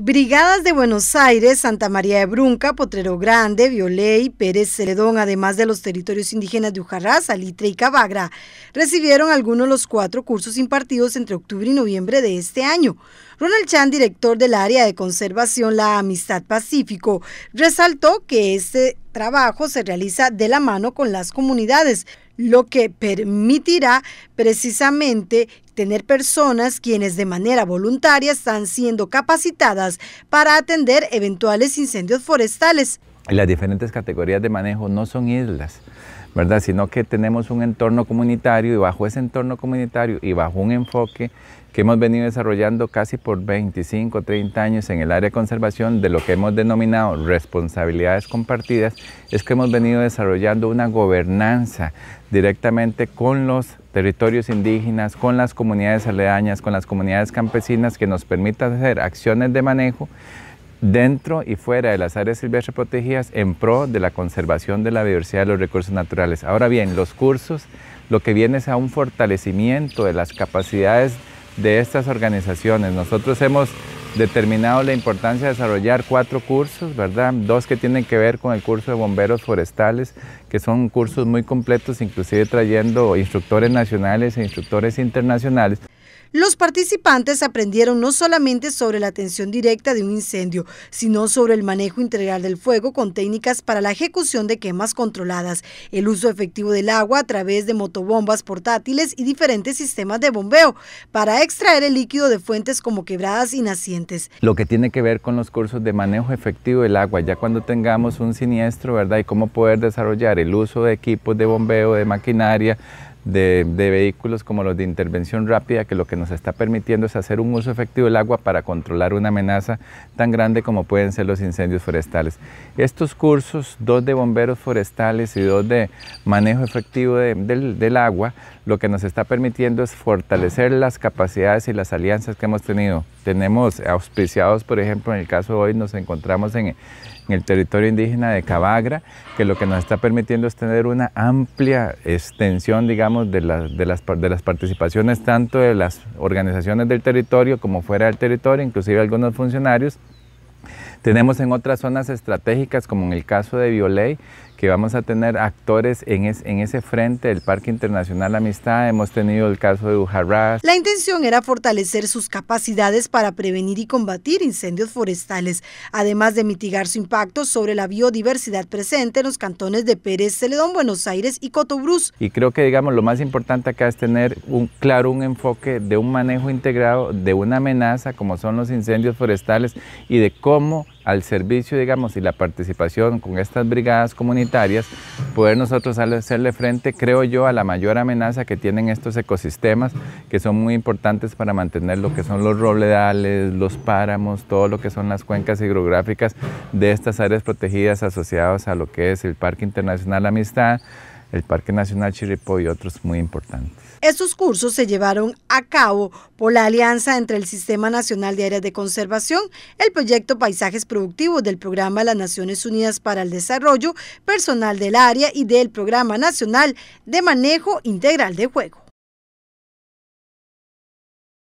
Brigadas de Buenos Aires, Santa María de Brunca, Potrero Grande, Violey, Pérez Celedón, además de los territorios indígenas de Ujarrá, Salitre y Cabagra, recibieron algunos de los cuatro cursos impartidos entre octubre y noviembre de este año. Ronald Chan, director del área de conservación La Amistad Pacífico, resaltó que este trabajo se realiza de la mano con las comunidades, lo que permitirá precisamente tener personas quienes de manera voluntaria están siendo capacitadas para atender eventuales incendios forestales. Las diferentes categorías de manejo no son islas, ¿verdad? Sino que tenemos un entorno comunitario y bajo ese entorno comunitario y bajo un enfoque que hemos venido desarrollando casi por 25, 30 años en el área de conservación de lo que hemos denominado responsabilidades compartidas, es que hemos venido desarrollando una gobernanza directamente con los territorios indígenas, con las comunidades aledañas, con las comunidades campesinas que nos permita hacer acciones de manejo dentro y fuera de las áreas silvestres protegidas en pro de la conservación de la diversidad de los recursos naturales. Ahora bien, los cursos lo que viene es a un fortalecimiento de las capacidades de estas organizaciones. Nosotros hemos determinado la importancia de desarrollar cuatro cursos, ¿verdad? Dos que tienen que ver con el curso de bomberos forestales, que son cursos muy completos, inclusive trayendo instructores nacionales e instructores internacionales. Los participantes aprendieron no solamente sobre la atención directa de un incendio, sino sobre el manejo integral del fuego con técnicas para la ejecución de quemas controladas, el uso efectivo del agua a través de motobombas portátiles y diferentes sistemas de bombeo para extraer el líquido de fuentes como quebradas y nacientes. Lo que tiene que ver con los cursos de manejo efectivo del agua, ya cuando tengamos un siniestro, ¿verdad? Y cómo poder desarrollar el uso de equipos de bombeo, de maquinaria, de, vehículos como los de intervención rápida, que lo que nos está permitiendo es hacer un uso efectivo del agua para controlar una amenaza tan grande como pueden ser los incendios forestales. Estos cursos, dos de bomberos forestales y dos de manejo efectivo del, del agua, lo que nos está permitiendo es fortalecer las capacidades y las alianzas que hemos tenido. Tenemos auspiciados, por ejemplo, en el caso de hoy nos encontramos en el territorio indígena de Cabagra, que lo que nos está permitiendo es tener una amplia extensión, digamos, de, las, de, las, de las participaciones tanto de las organizaciones del territorio como fuera del territorio, inclusive algunos funcionarios. Tenemos en otras zonas estratégicas, como en el caso de Violey, que vamos a tener actores en, en ese frente del Parque Internacional Amistad. Hemos tenido el caso de Ujarrás. La intención era fortalecer sus capacidades para prevenir y combatir incendios forestales, además de mitigar su impacto sobre la biodiversidad presente en los cantones de Pérez, Celedón, Buenos Aires y Cotobruz. Y creo que, digamos, lo más importante acá es tener un claro un enfoque de un manejo integrado de una amenaza como son los incendios forestales y de cómo al servicio, digamos, y la participación con estas brigadas comunitarias, poder nosotros hacerle frente, creo yo, a la mayor amenaza que tienen estos ecosistemas, que son muy importantes para mantener lo que son los robledales, los páramos, todo lo que son las cuencas hidrográficas de estas áreas protegidas asociadas a lo que es el Parque Internacional Amistad, el Parque Nacional Chiripo y otros muy importantes. Estos cursos se llevaron a cabo por la alianza entre el Sistema Nacional de Áreas de Conservación, el proyecto Paisajes Productivos del Programa de las Naciones Unidas para el Desarrollo, personal del área y del Programa Nacional de Manejo Integral de Juego.